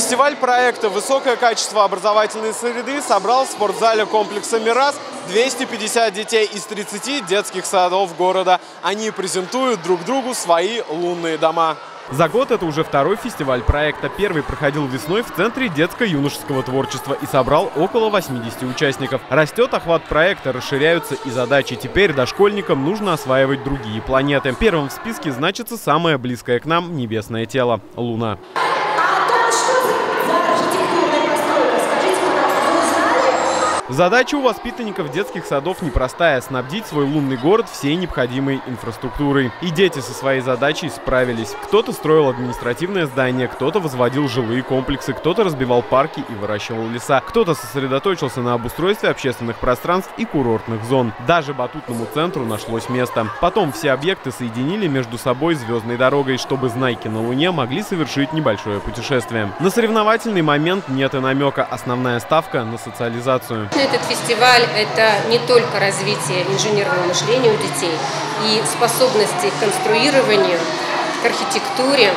Фестиваль проекта «Высокое качество образовательной среды» собрал в спортзале комплекса «Мирас» 250 детей из 30 детских садов города. Они презентуют друг другу свои лунные дома. За год это уже второй фестиваль проекта. Первый проходил весной в Центре детско-юношеского творчества и собрал около 80 участников. Растет охват проекта, расширяются и задачи. Теперь дошкольникам нужно осваивать другие планеты. Первым в списке значится самое близкое к нам небесное тело – Луна. Задача у воспитанников детских садов непростая – снабдить свой лунный город всей необходимой инфраструктурой. И дети со своей задачей справились. Кто-то строил административное здание, кто-то возводил жилые комплексы, кто-то разбивал парки и выращивал леса, кто-то сосредоточился на обустройстве общественных пространств и курортных зон. Даже батутному центру нашлось место. Потом все объекты соединили между собой звездной дорогой, чтобы знайки на Луне могли совершить небольшое путешествие. На соревновательный момент нет и намека. Основная ставка на социализацию. Этот фестиваль – это не только развитие инженерного мышления у детей и способности к конструированию, к архитектуре,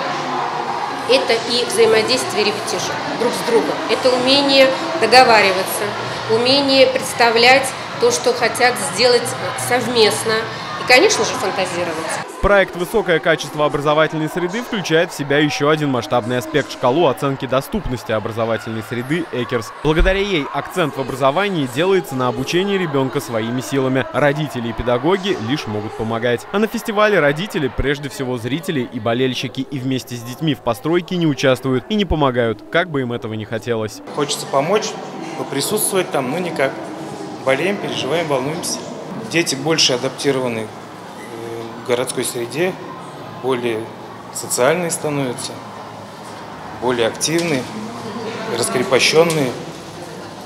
это и взаимодействие ребятишек друг с другом. Это умение договариваться, умение представлять то, что хотят сделать совместно, и, конечно же, фантазировать. Проект «Высокое качество образовательной среды» включает в себя еще один масштабный аспект – шкалу оценки доступности образовательной среды «Экерс». Благодаря ей акцент в образовании делается на обучении ребенка своими силами. Родители и педагоги лишь могут помогать. А на фестивале родители, прежде всего зрители и болельщики, и вместе с детьми в постройке не участвуют и не помогают, как бы им этого не хотелось. Хочется помочь, присутствовать там, но никак. Болеем, переживаем, волнуемся. Дети больше адаптированы э, в городской среде, более социальные становятся, более активные, раскрепощенные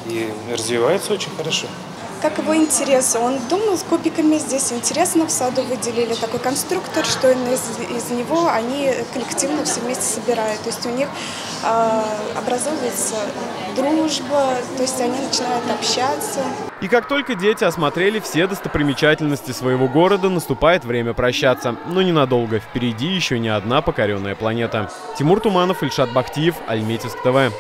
и развиваются очень хорошо. Как его интерес? Он думал с кубиками здесь интересно в саду выделили такой конструктор, что из, из него они коллективно все вместе собирают. То есть у них э, образовывается дружба, то есть они начинают общаться. И как только дети осмотрели все достопримечательности своего города, наступает время прощаться. Но ненадолго. Впереди еще не одна покоренная планета. Тимур Туманов, Ильшат Бахтиев, Альметьевск ТВ.